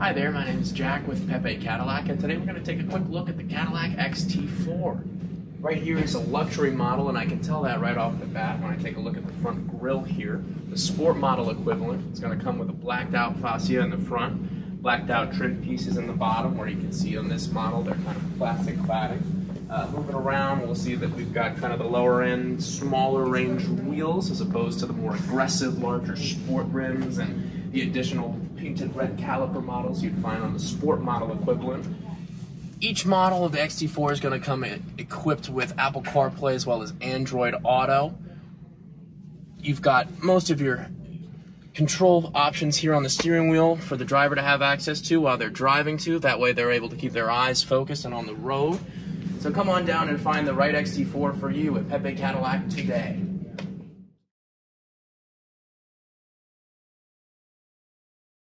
Hi there, my name is Jack with Pepe Cadillac, and today we're going to take a quick look at the Cadillac XT4. Right here is a luxury model, and I can tell that right off the bat when I take a look at the front grille here. The sport model equivalent is going to come with a blacked out fascia in the front, blacked out trim pieces in the bottom, where you can see on this model they're kind of plastic cladding. Uh, moving around, we'll see that we've got kind of the lower end, smaller range wheels as opposed to the more aggressive, larger sport rims and the additional painted red caliper models you'd find on the sport model equivalent. Each model of the XT4 is going to come equipped with Apple CarPlay as well as Android Auto. You've got most of your control options here on the steering wheel for the driver to have access to while they're driving to. That way they're able to keep their eyes focused and on the road. So come on down and find the right XT4 for you at Pepe Cadillac today.